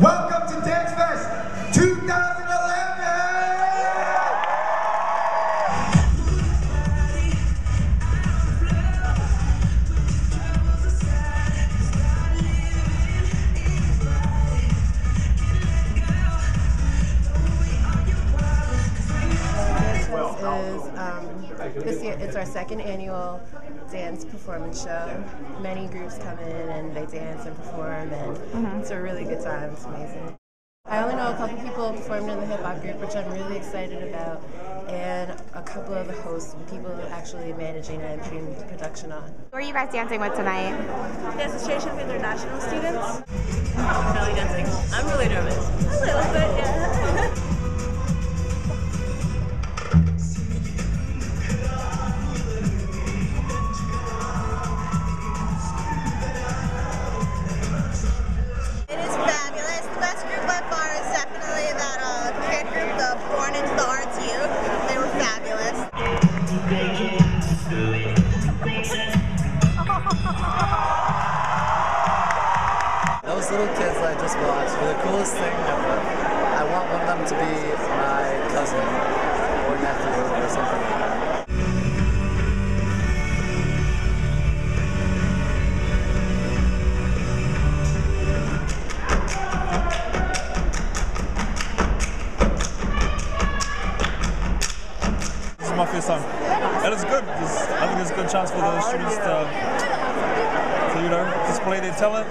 Welcome to Dance Fest is um, this year. It's our second annual dance performance show. Many groups come in and they dance and perform, and it's a really good time. It's amazing. I only know a couple people performed in the hip hop group, which I'm really excited about, and a couple of the hosts, people actually managing and putting the production on. Who are you guys dancing with tonight? The Association of International Students. Belly dancing. I'm really nervous. Those little kids that I just watched were the coolest thing ever. I want one of them to be my cousin or nephew or something like that. This is my first time. And it's good. It's, I think it's a good chance for the students to, to, you know, display their talent.